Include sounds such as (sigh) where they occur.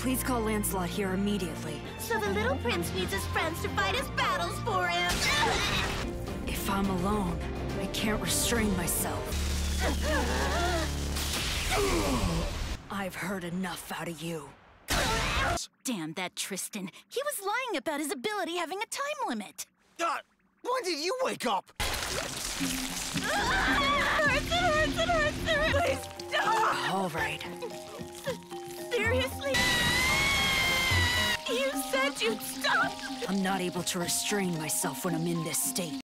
Please call Lancelot here immediately. So the little prince needs his friends to fight his battles for him. (laughs) If I'm alone, I can't restrain myself. (laughs) I've heard enough out of you. Damn that Tristan. He was lying about his ability having a time limit. Uh, when did you wake up? (laughs) it hurts, you'd stop! I'm not able to restrain myself when I'm in this state.